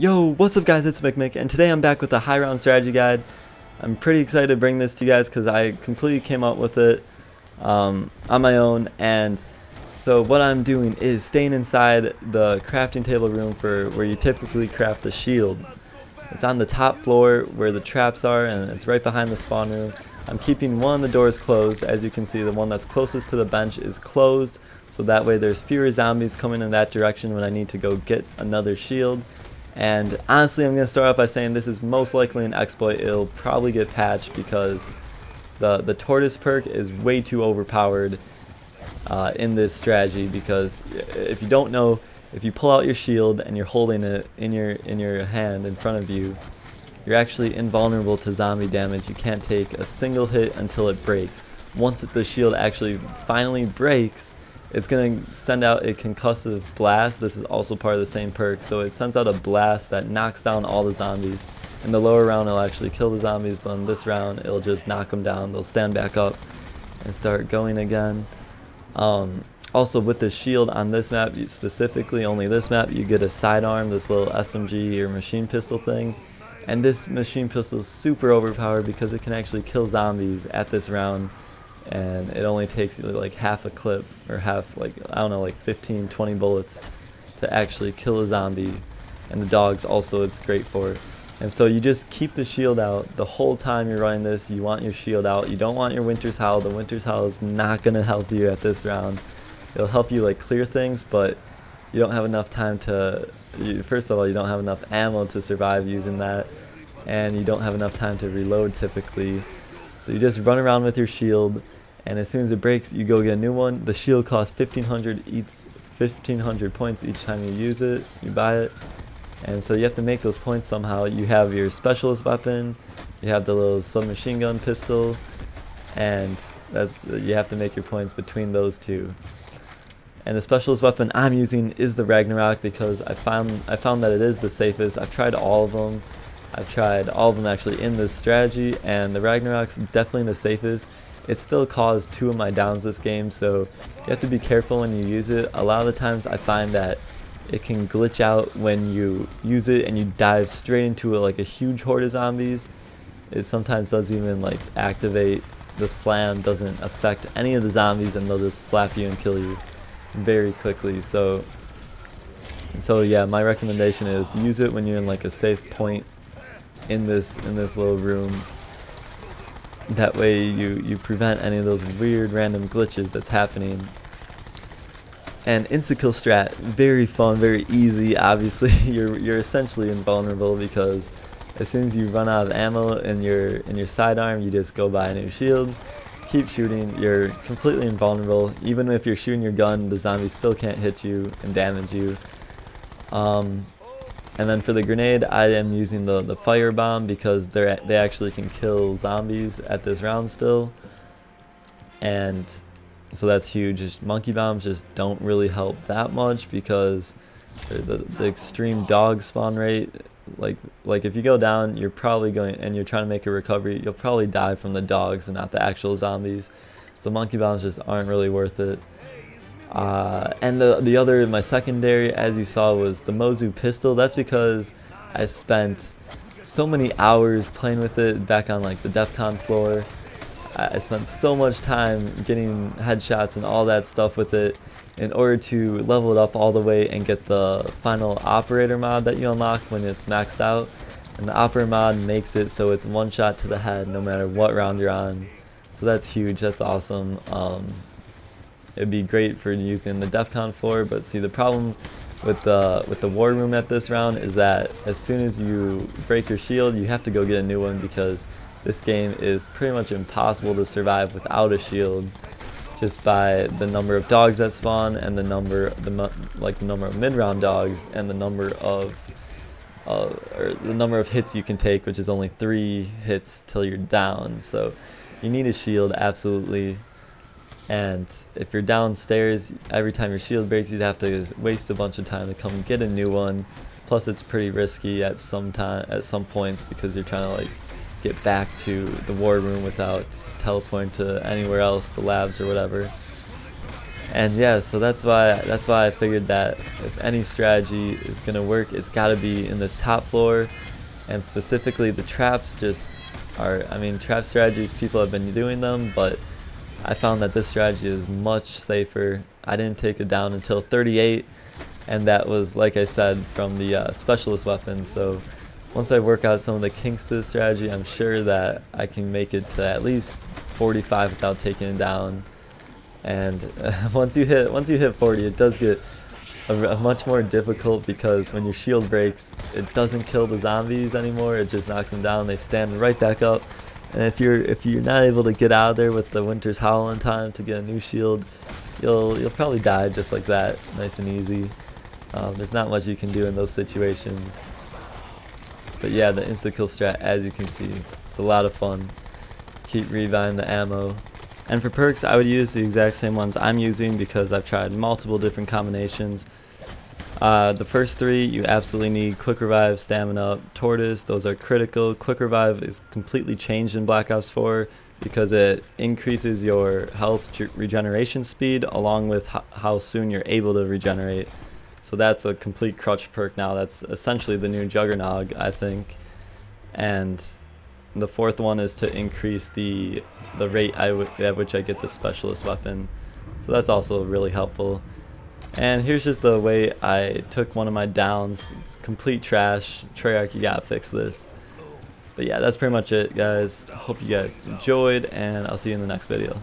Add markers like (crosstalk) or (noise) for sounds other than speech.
Yo, what's up guys, it's Micmic, and today I'm back with a high round strategy guide. I'm pretty excited to bring this to you guys because I completely came up with it um, on my own, and so what I'm doing is staying inside the crafting table room for where you typically craft the shield. It's on the top floor where the traps are, and it's right behind the spawn room. I'm keeping one of the doors closed, as you can see the one that's closest to the bench is closed, so that way there's fewer zombies coming in that direction when I need to go get another shield. And honestly, I'm going to start off by saying this is most likely an exploit. It'll probably get patched because the, the tortoise perk is way too overpowered uh, in this strategy because if you don't know, if you pull out your shield and you're holding it in your in your hand in front of you, you're actually invulnerable to zombie damage. You can't take a single hit until it breaks. Once the shield actually finally breaks, it's going to send out a concussive blast. This is also part of the same perk. So it sends out a blast that knocks down all the zombies. In the lower round, it'll actually kill the zombies, but in this round, it'll just knock them down. They'll stand back up and start going again. Um, also, with the shield on this map, specifically only this map, you get a sidearm, this little SMG or machine pistol thing. And this machine pistol is super overpowered because it can actually kill zombies at this round and it only takes like half a clip or half like I don't know like 15 20 bullets to actually kill a zombie and the dogs also it's great for and so you just keep the shield out the whole time you're running this. You want your shield out. You don't want your winter's howl. The winter's howl is not going (laughs) to help you at this round. It'll help you like clear things but you don't have enough time to you, first of all you don't have enough ammo to survive using that and you don't have enough time to reload typically. So you just run around with your shield, and as soon as it breaks, you go get a new one. The shield costs 1500 each, 1500 points each time you use it. You buy it, and so you have to make those points somehow. You have your specialist weapon, you have the little submachine gun pistol, and that's you have to make your points between those two. And the specialist weapon I'm using is the Ragnarok because I found I found that it is the safest. I've tried all of them. I've tried all of them actually in this strategy, and the Ragnarok's definitely the safest. It still caused two of my downs this game, so you have to be careful when you use it. A lot of the times I find that it can glitch out when you use it and you dive straight into it like a huge horde of zombies. It sometimes doesn't even like activate. The slam doesn't affect any of the zombies and they'll just slap you and kill you very quickly. So, so yeah, my recommendation is use it when you're in like a safe point in this in this little room. That way you, you prevent any of those weird random glitches that's happening. And insta-kill strat, very fun, very easy. (laughs) Obviously, you're you're essentially invulnerable because as soon as you run out of ammo in your in your sidearm, you just go buy a new shield. Keep shooting, you're completely invulnerable. Even if you're shooting your gun, the zombies still can't hit you and damage you. Um, and then for the grenade, I am using the, the fire bomb because they they actually can kill zombies at this round still. And so that's huge. Monkey bombs just don't really help that much because the, the extreme dog spawn rate, like like if you go down, you're probably going and you're trying to make a recovery, you'll probably die from the dogs and not the actual zombies. So monkey bombs just aren't really worth it. Uh, and the, the other, my secondary, as you saw, was the Mozu pistol. That's because I spent so many hours playing with it back on like the DEF CON floor. I spent so much time getting headshots and all that stuff with it in order to level it up all the way and get the final operator mod that you unlock when it's maxed out. And the operator mod makes it so it's one shot to the head no matter what round you're on. So that's huge, that's awesome. Um, it'd be great for using the DEF CON floor, but see the problem with the with the war room at this round is that as soon as you break your shield, you have to go get a new one because this game is pretty much impossible to survive without a shield just by the number of dogs that spawn and the number the like the number of mid-round dogs and the number of uh, or the number of hits you can take which is only three hits till you're down. So you need a shield absolutely and if you're downstairs, every time your shield breaks, you'd have to waste a bunch of time to come get a new one. Plus, it's pretty risky at some time, at some points, because you're trying to like get back to the war room without teleporting to anywhere else, the labs or whatever. And yeah, so that's why that's why I figured that if any strategy is gonna work, it's gotta be in this top floor, and specifically the traps just are. I mean, trap strategies people have been doing them, but I found that this strategy is much safer. I didn't take it down until 38, and that was like I said from the uh, specialist weapons. So once I work out some of the kinks to the strategy, I'm sure that I can make it to at least 45 without taking it down. And uh, (laughs) once you hit once you hit 40 it does get a, a, much more difficult because when your shield breaks it doesn't kill the zombies anymore. It just knocks them down. They stand right back up and if you're if you're not able to get out of there with the winter's howl in time to get a new shield you'll you'll probably die just like that nice and easy. Um, there's not much you can do in those situations. But yeah the insta kill strat as you can see it's a lot of fun. Just keep reviving the ammo. And for perks, I would use the exact same ones I'm using because I've tried multiple different combinations. Uh, the first three, you absolutely need Quick Revive, Stamina, Tortoise. Those are critical. Quick Revive is completely changed in Black Ops 4 because it increases your health regeneration speed along with how soon you're able to regenerate. So that's a complete crutch perk now. That's essentially the new Juggernog, I think. And the fourth one is to increase the the rate at which I get the specialist weapon. So that's also really helpful. And here's just the way I took one of my downs. It's complete trash. Treyarch, you gotta fix this. But yeah, that's pretty much it, guys. Hope you guys enjoyed, and I'll see you in the next video.